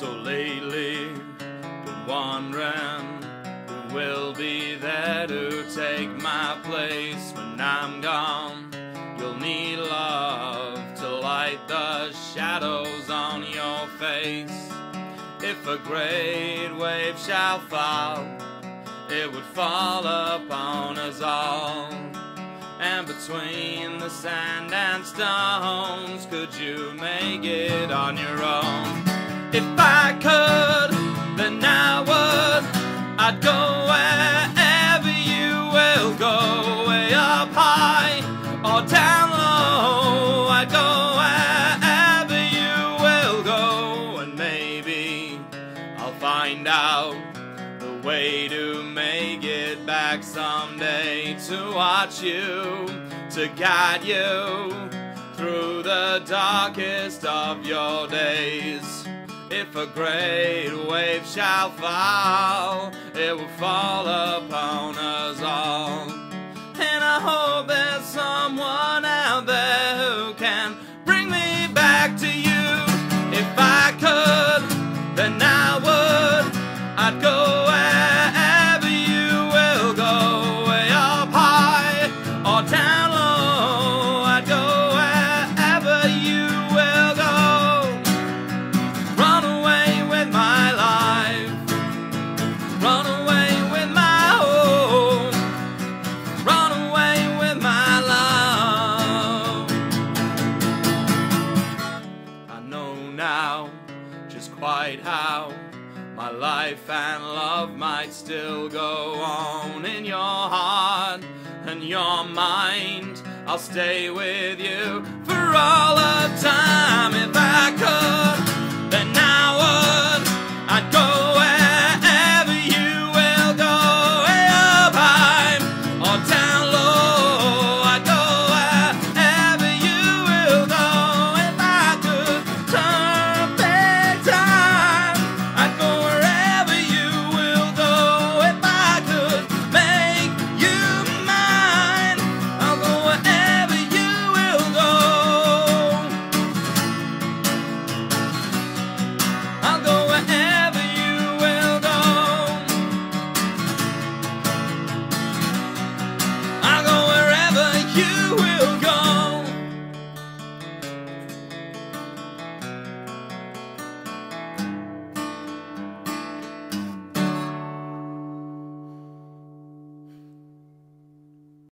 So lately, been wondering who will be there to take my place when I'm gone. You'll need love to light the shadows on your face. If a great wave shall fall, it would fall upon us all. And between the sand and stones, could you make it on your own? If I could, then I would. I'd go wherever you will go, way up high or down low. I'd go wherever you will go, and maybe I'll find out the way to make it back someday to watch you, to guide you through the darkest of your days. If a great wave shall fall, it will fall upon us all. Now just quite how my life and love might still go on in your heart and your mind. I'll stay with you for all of time if I could.